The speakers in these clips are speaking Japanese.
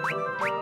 Bye.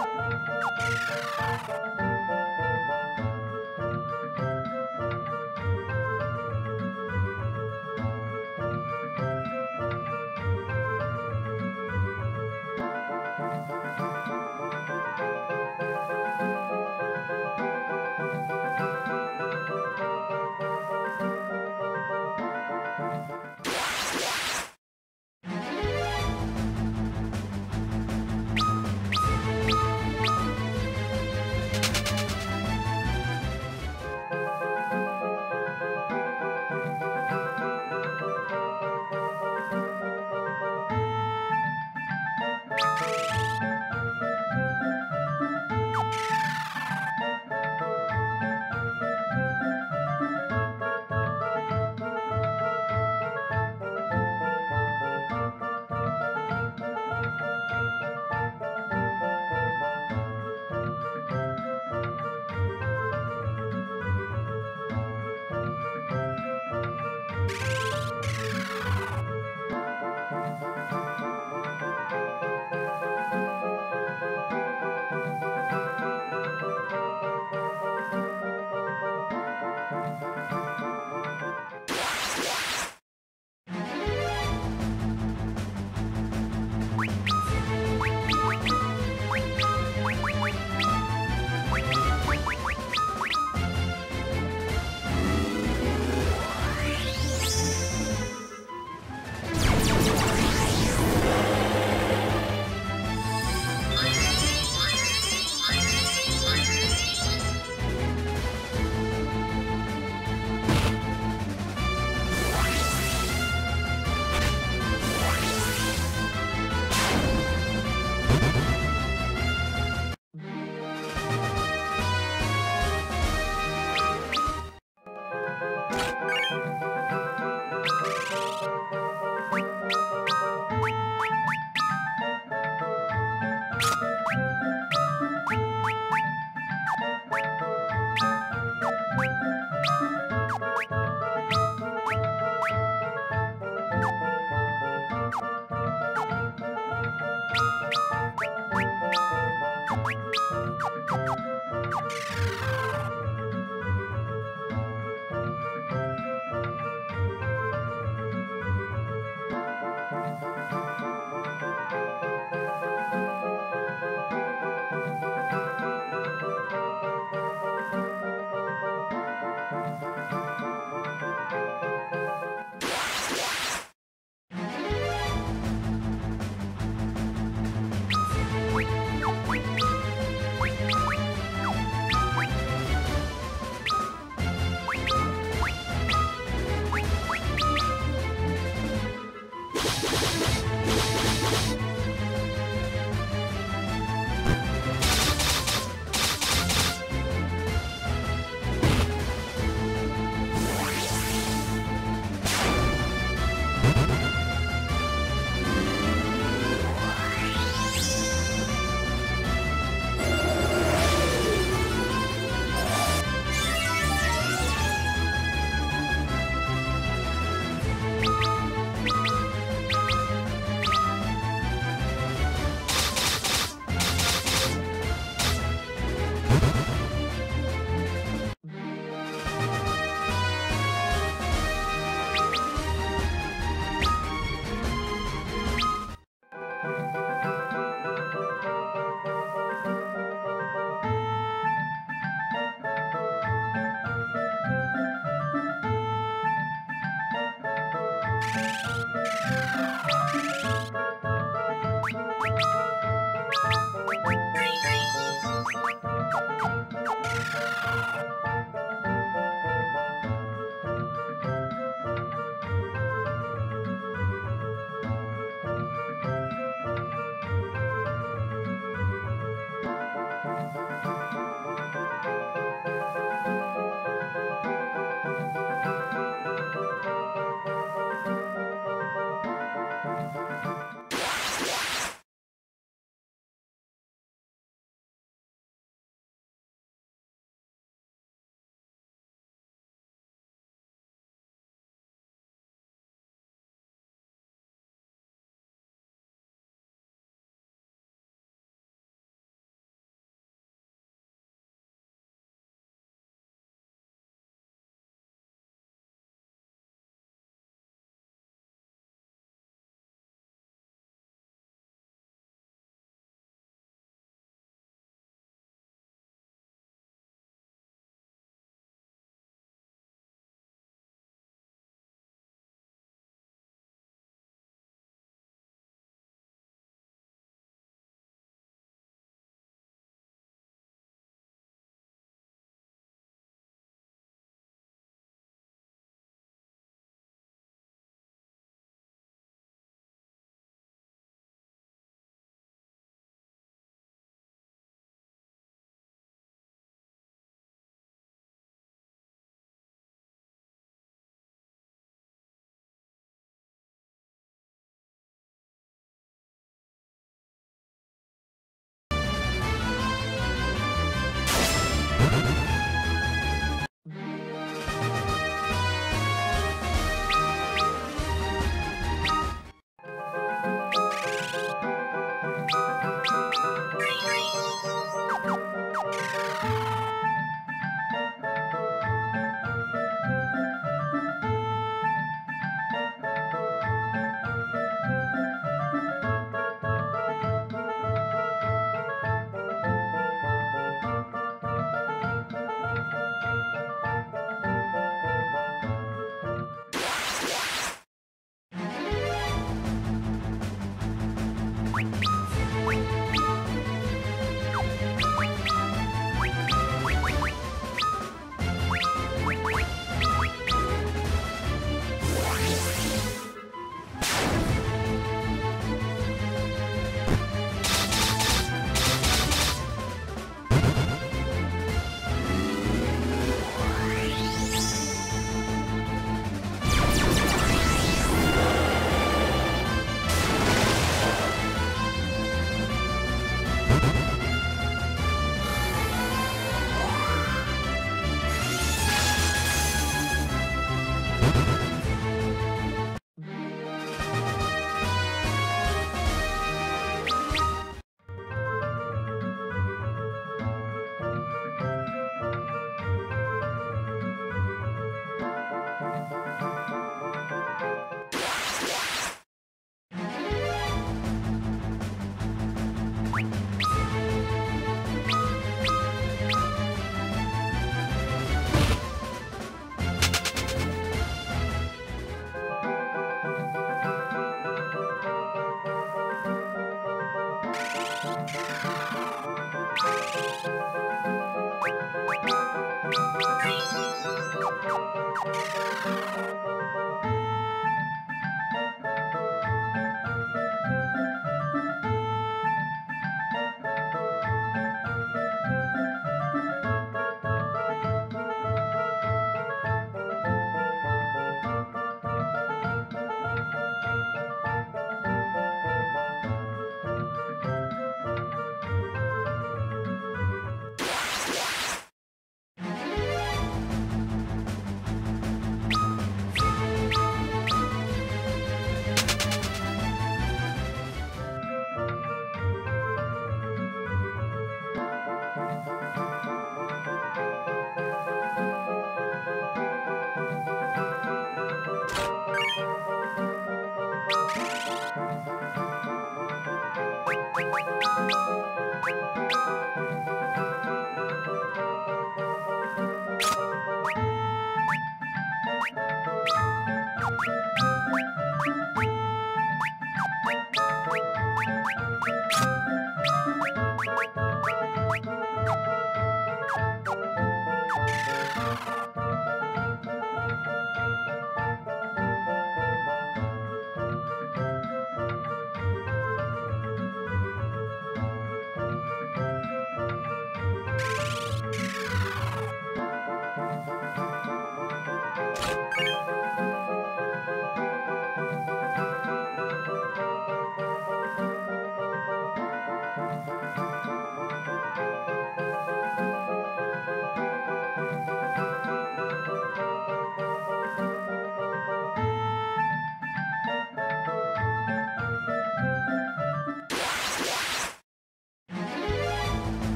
わっ!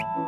you